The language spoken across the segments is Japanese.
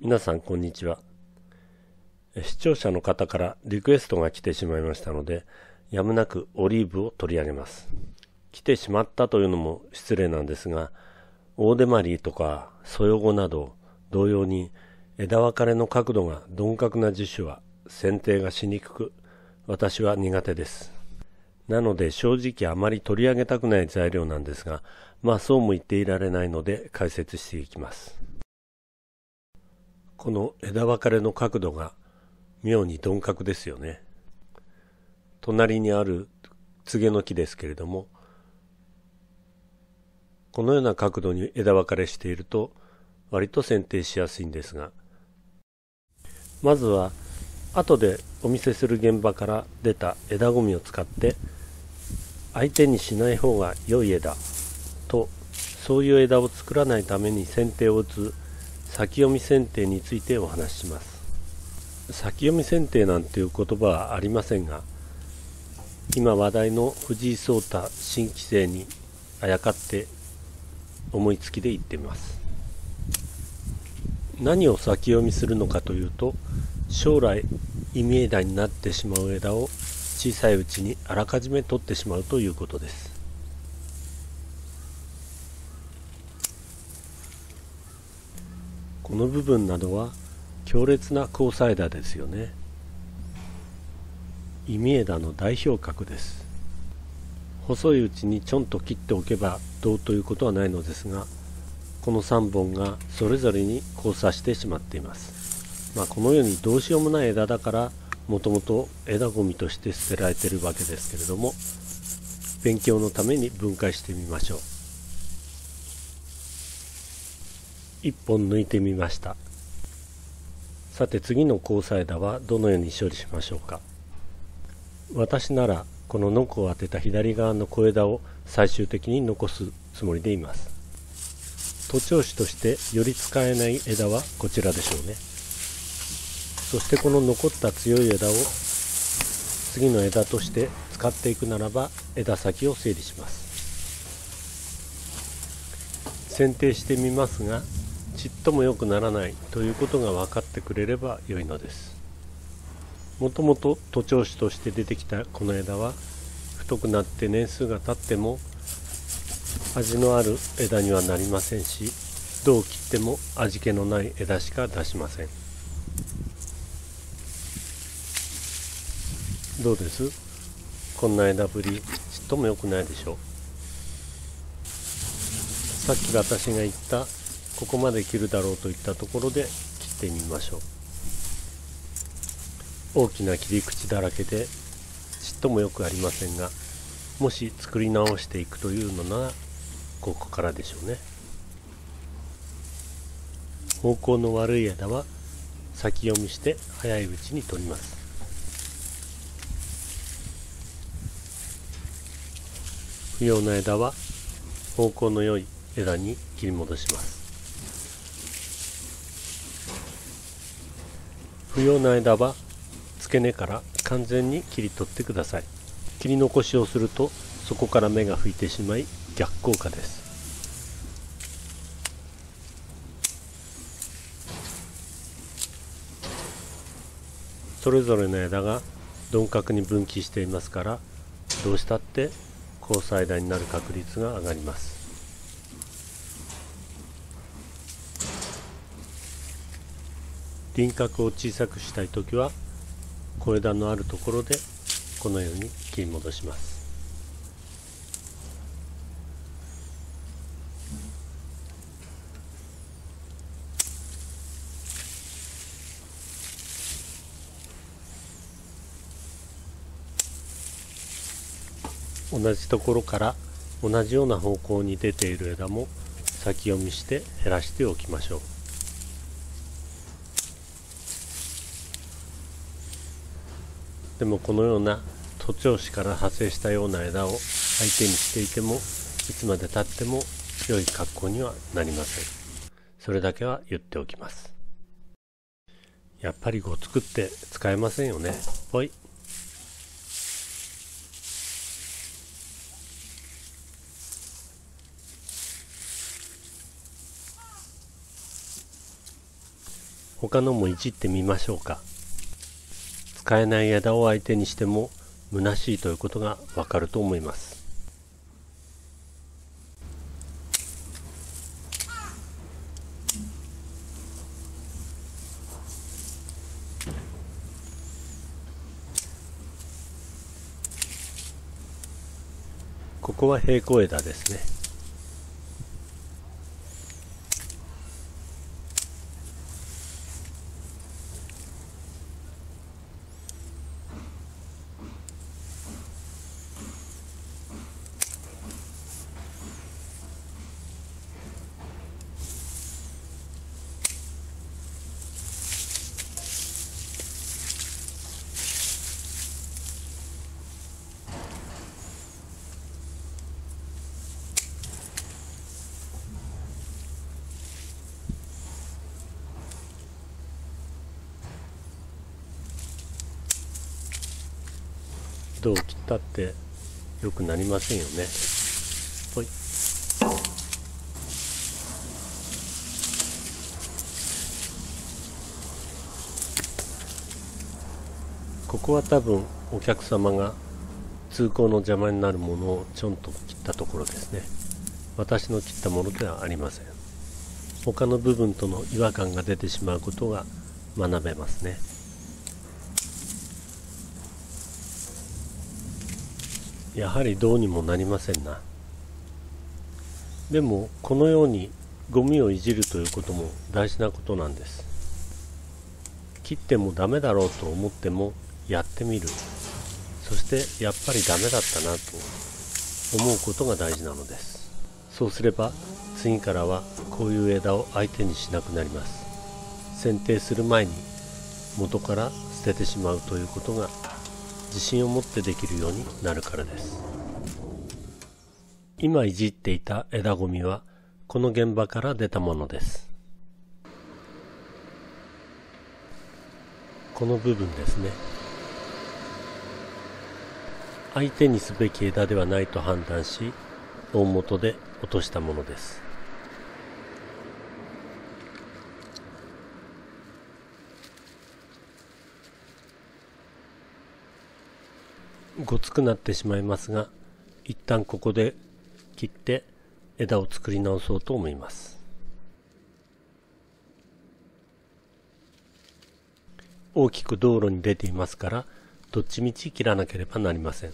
皆さんこんにちは。視聴者の方からリクエストが来てしまいましたのでやむなくオリーブを取り上げます。来てしまったというのも失礼なんですがオーデマリーとかソヨゴなど同様に枝分かれの角度が鈍角な樹種は剪定がしにくく私は苦手です。なので正直あまり取り上げたくない材料なんですがまあそうも言っていられないので解説していきます。この枝分かれの角度が妙に鈍角ですよね。隣にあるツゲの木ですけれどもこのような角度に枝分かれしていると割と剪定しやすいんですがまずは後でお見せする現場から出た枝ごみを使って相手にしない方が良い枝とそういう枝を作らないために剪定を打つ先読み剪定についてお話しします。先読み剪定なんていう言葉はありませんが今話題の藤井聡太新規制にあやかって思いつきで言ってみます。何を先読みするのかというと将来意味枝になってしまう枝を小さいうちにあらかじめ取ってしまうということです。この部分などは強烈な交際枝ですよね。意味枝の代表格です。細いうちにちょんと切っておけばどうということはないのですがこの3本がそれぞれに交差してしまっています。まあこのようにどうしようもない枝だからもともと枝ごみとして捨てられているわけですけれども勉強のために分解してみましょう。1本抜いてみました。さて次の交差枝はどのように処理しましょうか。私ならこのノコを当てた左側の小枝を最終的に残すつもりでいます。徒長枝としてより使えない枝はこちらでしょうね。そしてこの残った強い枝を次の枝として使っていくならば枝先を整理します。剪定してみますがちっとも良くならないということが分かってくれれば良いのです。もともと徒長枝として出てきたこの枝は太くなって年数が経っても味のある枝にはなりませんしどう切っても味気のない枝しか出しません。どうです？こんな枝ぶりちっとも良くないでしょう。さっき私が言ったここまで切るだろうといったところで切ってみましょう。大きな切り口だらけでちっともよくありませんがもし作り直していくというのならここからでしょうね。方向の悪い枝は先読みして早いうちに取ります。不要な枝は方向の良い枝に切り戻します。不要な枝は付け根から完全に切り取ってください。切り残しをするとそこから芽が吹いてしまい逆効果です。それぞれの枝が鈍角に分岐していますからどうしたって交際枝になる確率が上がります。輪郭を小さくしたい時は小枝のあるところでこのように切り戻します。同じところから同じような方向に出ている枝も先読みして減らしておきましょう。でもこのような徒長枝から派生したような枝を相手にしていてもいつまでたっても良い格好にはなりません。それだけは言っておきます。やっぱりこう作って使えませんよね。ほい。他のもいじってみましょうか。使えない枝を相手にしても虚しいということがわかると思います。ここは平行枝ですね。どう切ったってよくなりませんよね。ほい。ここは多分お客様が通行の邪魔になるものをちょんと切ったところですね。私の切ったものではありません。他の部分との違和感が出てしまうことが学べますね。やはりどうにもなりませんな。でもこのようにゴミをいじるということも大事なことなんです。切ってもダメだろうと思ってもやってみる。そしてやっぱりダメだったなと思うことが大事なのです。そうすれば次からはこういう枝を相手にしなくなります。剪定する前に元から捨ててしまうということが自信を持ってできるようになるからです。今いじっていた枝ごみはこの現場から出たものです。この部分ですね。相手にすべき枝ではないと判断し大元で落としたものです。ごつくなってしまいますが一旦ここで切って枝を作り直そうと思います。大きく道路に出ていますからどっちみち切らなければなりません。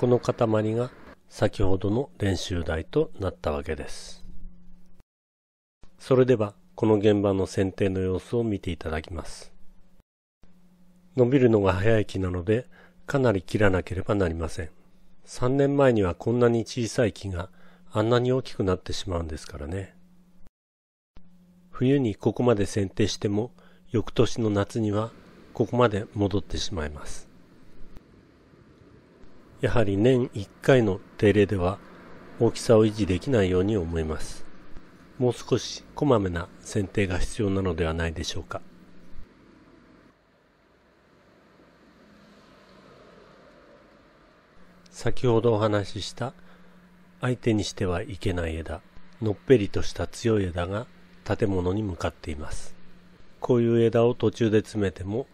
この塊が先ほどの練習台となったわけです。それではこの現場の剪定の様子を見ていただきます。伸びるのが早い木なのでかなり切らなければなりません。3年前にはこんなに小さい木があんなに大きくなってしまうんですからね。冬にここまで剪定しても翌年の夏にはここまで戻ってしまいます。やはり年1回の定例では大きさを維持できないように思います。もう少しこまめな剪定が必要なのではないでしょうか。先ほどお話しした相手にしてはいけない枝、のっぺりとした強い枝が建物に向かっています。こういう枝を途中で詰めても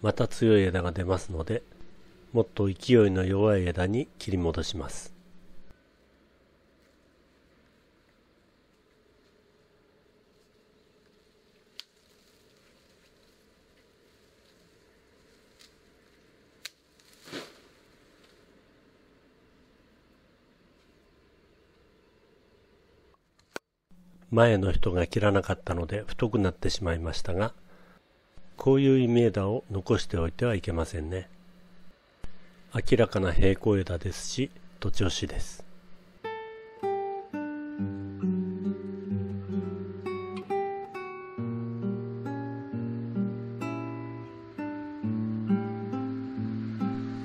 また強い枝が出ますのでもっと勢いの弱い枝に切り戻します前の人が切らなかったので太くなってしまいましたがこういう意味枝を残しておいてはいけませんね。明らかな平行枝ですし土地押しです。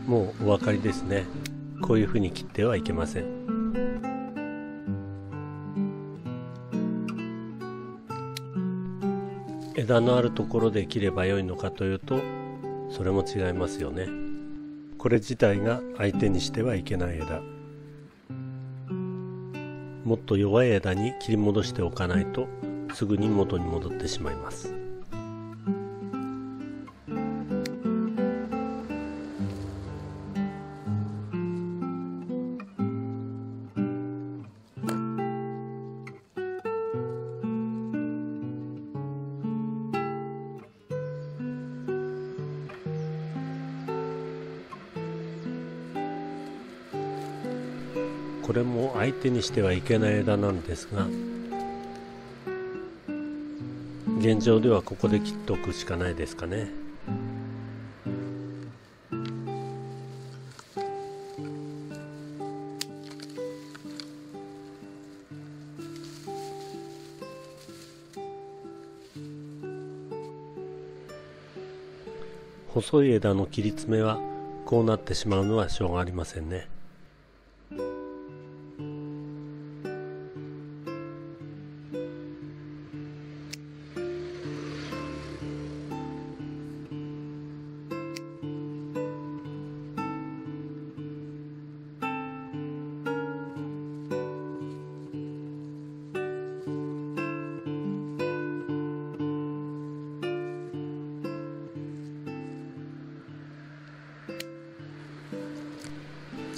もうお分かりですね。こういうふうに切ってはいけません。枝のあるところで切ればよいのかというとそれも違いますよね。これ自体が相手にしてはいけない枝。もっと弱い枝に切り戻しておかないとすぐに元に戻ってしまいます。これも相手にしてはいけない枝なんですが現状ではここで切っておくしかないですかね。細い枝の切り詰めはこうなってしまうのはしょうがありませんね。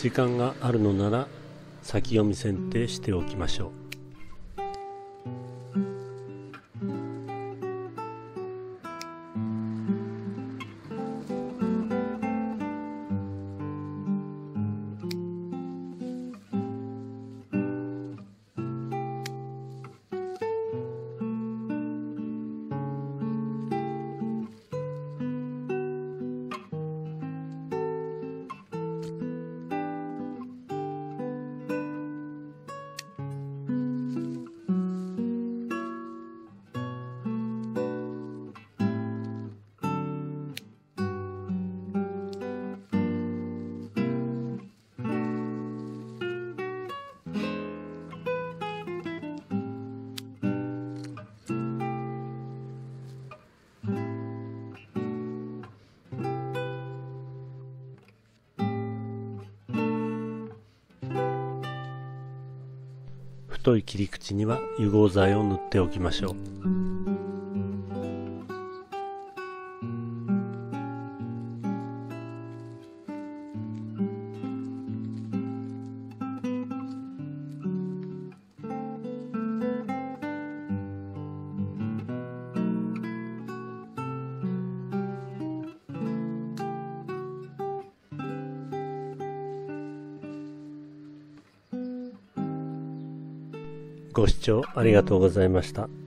時間があるのなら先読み選定しておきましょう。太い切り口には融合剤を塗っておきましょう。ご視聴ありがとうございました。